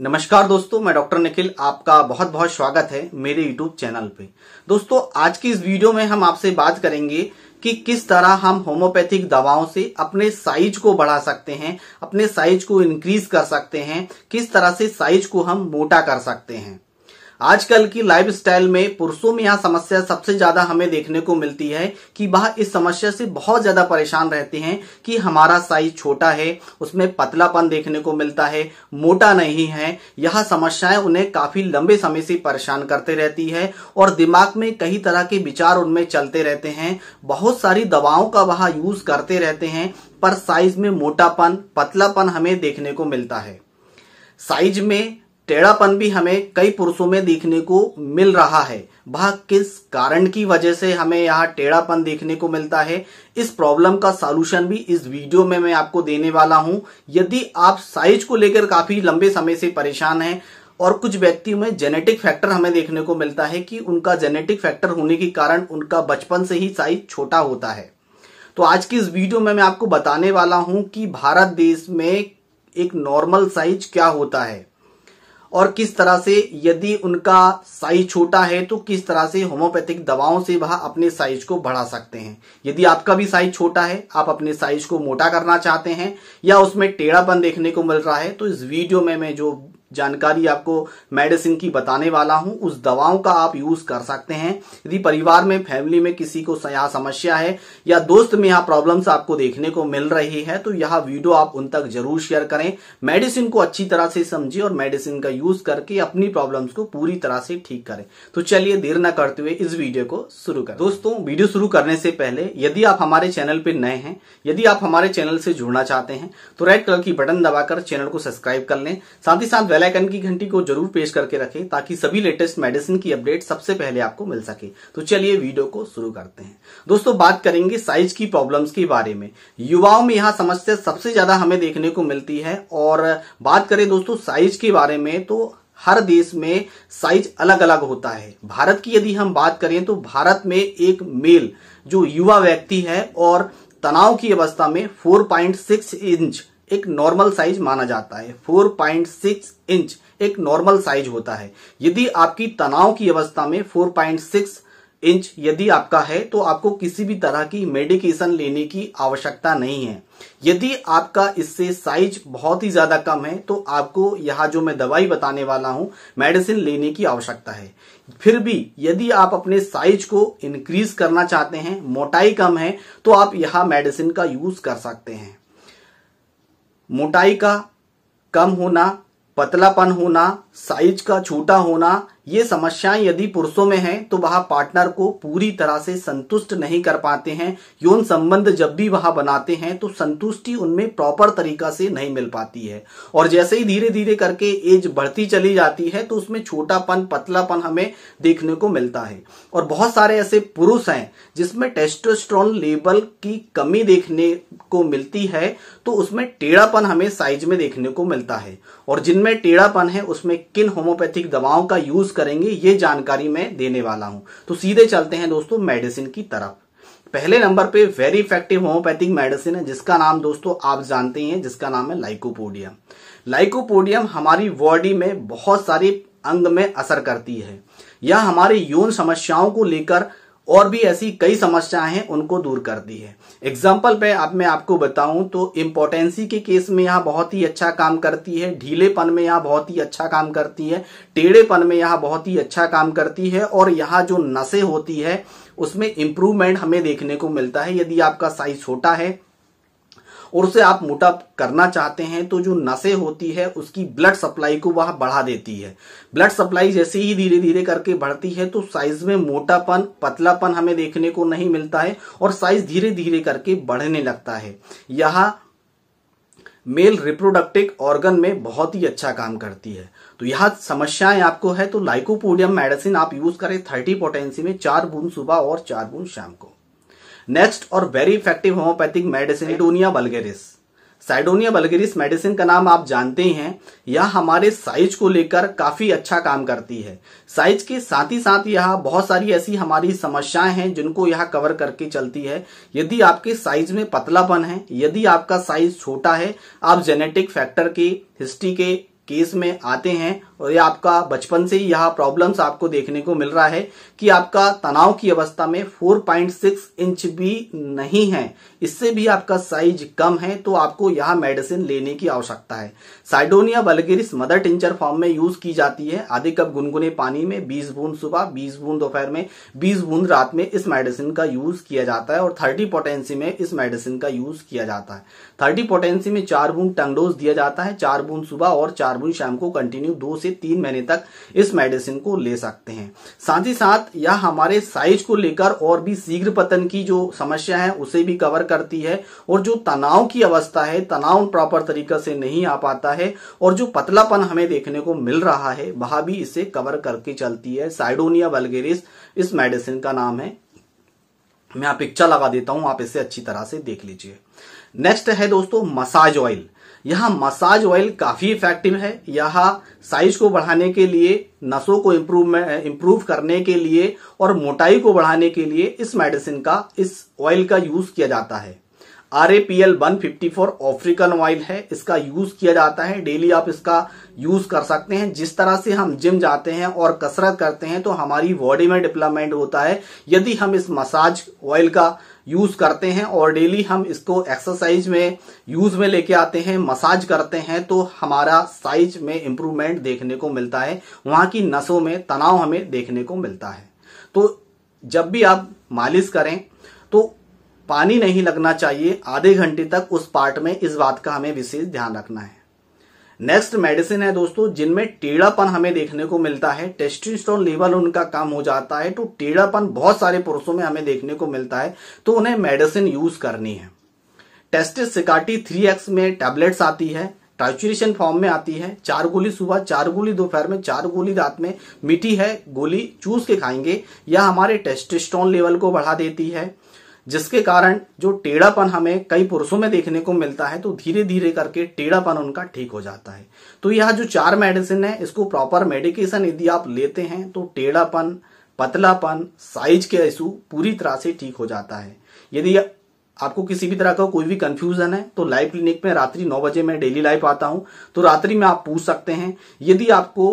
नमस्कार दोस्तों, मैं डॉक्टर निखिल, आपका बहुत बहुत स्वागत है मेरे यूट्यूब चैनल पे। दोस्तों, आज की इस वीडियो में हम आपसे बात करेंगे कि किस तरह हम होम्योपैथिक दवाओं से अपने साइज़ को बढ़ा सकते हैं, अपने साइज़ को इंक्रीज कर सकते हैं, किस तरह से साइज़ को हम मोटा कर सकते हैं। आजकल की लाइफस्टाइल में पुरुषों में यह समस्या सबसे ज़्यादा हमें देखने को मिलती है कि वह इस समस्या से बहुत ज़्यादा परेशान रहते हैं कि हमारा साइज़ छोटा है, उसमें पतलापन देखने को मिलता है, मोटा नहीं है। यह समस्याएँ उन्हें काफ़ी लंबे समय से परेशान करते रहती है और दिमाग में कई तरह के विचार उनमें चलते रहते हैं। बहुत सारी दवाओं का वह यूज़ करते रहते हैं, पर साइज़ में मोटापन, पतलापन हमें देखने को मिलता है। साइज़ में टेढ़ापन भी हमें कई पुरुषों में देखने को मिल रहा है। वह किस कारण की वजह से हमें यहाँ टेढ़ापन देखने को मिलता है? इस प्रॉब्लम का सॉल्यूशन भी इस वीडियो में मैं आपको देने वाला हूँ। यदि आप साइज़ को लेकर काफ़ी लंबे समय से परेशान हैं और कुछ व्यक्तियों में जेनेटिक फैक्टर हमें देखने को मिलता है कि उनका जेनेटिक फैक्टर होने के कारण उनका बचपन से ही साइज़ छोटा होता है। तो आज की इस वीडियो में मैं आपको बताने वाला हूँ कि भारत देश में एक नॉर्मल साइज़ क्या होता है। और किस तरह से यदि उनका साइज़ छोटा है तो किस तरह से होम्योपैथिक दवाओं से वह अपने साइज़ को बढ़ा सकते हैं। यदि आपका भी साइज़ छोटा है, आप अपने साइज़ को मोटा करना चाहते हैं, या उसमें टेढ़ापन देखने को मिल रहा है तो इस वीडियो में मैं जो जानकारी आपको मेडिसिन की बताने वाला हूँ। उस दवाओं का आप यूज़ कर सकते हैं। यदि परिवार में, फैमिली में किसी को यहाँ समस्या है या दोस्त में यहाँ प्रॉब्लम्स आपको देखने को मिल रही है तो यह वीडियो आप उन तक ज़रूर शेयर करें। मेडिसिन को अच्छी तरह से समझिए और मेडिसिन का यूज़ करके अपनी प्रॉब्लम्स को पूरी तरह से ठीक करें। तो चलिए देर न करते हुए इस वीडियो को शुरू करें। दोस्तों, वीडियो शुरू करने से पहले, यदि आप हमारे चैनल पर नए हैं, यदि आप हमारे चैनल से जुड़ना चाहते हैं तो रेड कलर की बटन दबाकर चैनल को सब्सक्राइब कर लें। साथ ही साथ बेल आइकन की घंटी को ज़रूर पेश करके रखें ताकि सभी लेटेस्ट मेडिसिन की अपडेट सबसे पहले आपको मिल सके। तो चलिए वीडियो को शुरू करते हैं। दोस्तों, बात करेंगे साइज़ की प्रॉब्लम्स के बारे में। युवाओं में यह समस्या सबसे ज़्यादा हमें देखने को मिलती है और बात करें दोस्तों साइज़ के बारे में तो हर देश में साइज़ अलग अलग होता है। भारत की यदि हम बात करें तो भारत में एक मेल जो युवा व्यक्ति है और तनाव की अवस्था में 4.6 इंच एक नॉर्मल साइज़ माना जाता है। 4.6 इंच एक नॉर्मल साइज़ होता है। यदि आपकी तनाव की अवस्था में 4.6 इंच यदि आपका है तो आपको किसी भी तरह की मेडिकेशन लेने की आवश्यकता नहीं है। यदि आपका इससे साइज़ बहुत ही ज़्यादा कम है तो आपको यहाँ जो मैं दवाई बताने वाला हूँ मेडिसिन लेने की आवश्यकता है। फिर भी, यदि आप अपने साइज़ को इंक्रीज करना चाहते हैं, मोटाई कम है तो आप यहाँ मेडिसिन का यूज़ कर सकते हैं। मोटाई का कम होना पतलापन होना साइज़ का छोटा होना ये समस्याएँ यदि पुरुषों में हैं तो वह पार्टनर को पूरी तरह से संतुष्ट नहीं कर पाते हैं। यौन संबंध जब भी वह बनाते हैं तो संतुष्टि उनमें प्रॉपर तरीका से नहीं मिल पाती है। और जैसे ही धीरे धीरे करके एज बढ़ती चली जाती है तो उसमें छोटापन, पतलापन हमें देखने को मिलता है। और बहुत सारे ऐसे पुरुष हैं, जिसमें टेस्टोस्ट्रॉन लेवल की कमी देखने को मिलती है तो उसमें टेढ़ापन हमें साइज़ में देखने को मिलता है। और जिनमें टेढ़ापन है, उसमें किन होम्योपैथिक दवाओं का यूज़ करेंगे, ये जानकारी मैं देने वाला हूँ। तो सीधे चलते हैं दोस्तों मेडिसिन की तरफ़। पहले नंबर पे वेरी इफ़ेक्टिव होम्योपैथिक मेडिसिन है, जिसका नाम दोस्तों आप जानते हैं जिसका नाम है लाइकोपोडियम लाइकोपोडियम हमारी बॉडी में बहुत सारी अंग में असर करती है। यह हमारे यौन समस्याओं को लेकर और भी ऐसी कई समस्याएँ हैं, उनको दूर कर दी है। एग्ज़ाम्पल पे अब मैं आपको बताऊँ तो इम्पोर्टेंसी के केस में यह बहुत ही अच्छा काम करती है, ढीलेपन में यह बहुत ही अच्छा काम करती है, टेढ़ेपन में यह बहुत ही अच्छा काम करती है, और यहाँ जो नशे होती है, उसमें इम्प्रूवमेंट हमें देखने को मिलता है। यदि आपका साइज़ छोटा है और उसे आप मोटा करना चाहते हैं तो जो नसें होती है, उसकी ब्लड सप्लाई को वह बढ़ा देती है। ब्लड सप्लाई जैसे ही धीरे धीरे करके बढ़ती है तो साइज़ में मोटापन, पतलापन हमें देखने को नहीं मिलता है और साइज़ धीरे धीरे करके बढ़ने लगता है। यह मेल रिप्रोडक्टिव ऑर्गन में बहुत ही अच्छा काम करती है। तो यह समस्याएँ आपको है तो लाइकोपोडियम मेडिसिन आप यूज़ करें थर्टी पोटेंसी में चार बूंद सुबह और चार बूंद शाम को। नेक्स्ट और very effective homeopathic medicine cydonia vulgaris cydonia vulgaris medicine का नाम आप जानते ही हैं। यह हमारे साइज़ को लेकर काफ़ी अच्छा काम करती है। साइज़ के साथ ही साथ यह बहुत सारी ऐसी हमारी समस्याएँ हैं जिनको यह कवर करके चलती है। यदि आपके साइज़ में पतलापन है, यदि आपका साइज़ छोटा है, आप जेनेटिक फैक्टर के हिस्ट्री के केस में आते हैं और ये आपका बचपन से ही यह प्रॉब्लम्स आपको देखने को मिल रहा है कि आपका तनाव की अवस्था में 4.6 इंच भी नहीं है। इससे भी आपका साइज़ कम है तो आपको यह मेडिसिन लेने की आवश्यकता है। Cydonia vulgaris mother tincture form में यूज़ की जाती है। आधे कप गुनगुने पानी में 20 बूंद सुबह 20 बूंद दोपहर में 20 बूंद रात में इस मेडिसिन का यूज़ किया जाता है और थर्टी पोटेंसी में इस मेडिसिन का यूज़ किया जाता है। थर्टी पोटेंसी में चार बूंद टंगडोज दिया जाता है, चार बूंद सुबह और चार बूंद शाम को कंटिन्यू दो से तीन महीने तक इस मेडिसिन को ले सकते हैं। साथ ही साथ, यह हमारे साइज़ को लेकर और भी शीघ्र पतन की जो समस्या है, उसे भी कवर करती है और जो तनाव की अवस्था है, तनाव प्रॉपर तरीका से नहीं आ पाता है और जो पतलापन हमें देखने को मिल रहा है, वह भी इसे कवर करके चलती है। साइडोनिया वलगेरिस इस मेडिसिन का नाम है। मैं पिक्चर लगा देता हूँ, आप इसे अच्छी तरह से देख लीजिए। नेक्स्ट है दोस्तों मसाज ऑयल यह मसाज ऑयल काफ़ी इफ़ेक्टिव है। यह साइज़ को बढ़ाने के लिए, नसों को इम्प्रूव इम्प्रूव करने के लिए और मोटाई को बढ़ाने के लिए इस मेडिसिन का, इस ऑयल का यूज़ किया जाता है। R A P L one fifty four African oil है। इसका यूज़ किया जाता है। डेली आप इसका यूज़ कर सकते हैं। जिस तरह से हम जिम जाते हैं और कसरत करते हैं तो हमारी बॉडी में डेवलपमेंट होता है। यदि हम इस मसाज ऑयल का यूज़ करते हैं और डेली हम इसको एक्सरसाइज में यूज़ में लेके आते हैं मसाज करते हैं तो हमारा साइज़ में इंप्रूवमेंट देखने को मिलता है। वहाँ की नसों में तनाव हमें देखने को मिलता है। तो जब भी आप मालिश करें तो पानी नहीं लगना चाहिए। आधे घंटे तक उस पार्ट में इस बात का हमें विशेष ध्यान रखना है। नेक्स्ट मेडिसिन है दोस्तों, जिनमें टेढ़ापन हमें देखने को मिलता है टेस्टिस्टोन लेवल उनका कम हो जाता है तो टेढ़ापन बहुत सारे पुरुषों में हमें देखने को मिलता है तो उन्हें मेडिसिन यूज़ करनी है। टेस्टिस सिकाटी थ्री एक्स में टैबलेट्स आती है टाइचुरेशन फॉर्म में आती है, चार गोली सुबह, चार गोली दोपहर में, चार गोली रात में मीठी है, गोली चूस के खाएँगे, यह हमारे टेस्टिस्टोन लेवल को बढ़ा देती है। जिसके कारण जो टेढ़ापन हमें कई पुरुषों में देखने को मिलता है तो धीरे धीरे करके टेढ़ापन उनका ठीक हो जाता है। तो यह जो चार मेडिसिन है, इसको प्रॉपर मेडिकेशन यदि आप लेते हैं तो टेढ़ापन, पतलापन, साइज़ के इशू पूरी तरह से ठीक हो जाता है। यदि आपको किसी भी तरह का कोई भी कंफ्यूजन है तो लाइव क्लिनिक में रात्रि नौ बजे मैं डेली लाइव आता हूँ तो रात्रि में आप पूछ सकते हैं, यदि आपको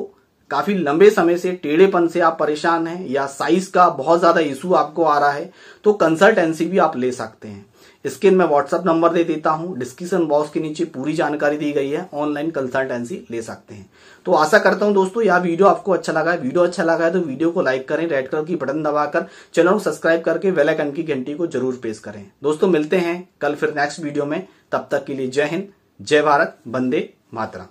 काफ़ी लंबे समय से टेढ़ेपन से आप परेशान हैं, या साइज़ का बहुत ज़्यादा इशू आपको आ रहा है तो कंसल्टेंसी भी आप ले सकते हैं। इसके मैं व्हाट्सअप नंबर दे देता हूँ डिस्क्रिप्शन बॉक्स के नीचे पूरी जानकारी दी गई है ऑनलाइन कंसल्टेंसी ले सकते हैं। तो आशा करता हूँ दोस्तों, यह वीडियो आपको अच्छा लगा है। वीडियो अच्छा लगा है तो वीडियो को लाइक करें रेड कलर की बटन दबाकर चैनल को सब्सक्राइब करके वेलाइकन की घंटी को ज़रूर प्रेस करें। दोस्तों, मिलते हैं कल फिर नेक्स्ट वीडियो में। तब तक के लिए जय हिंद, जय भारत बंदे मातरा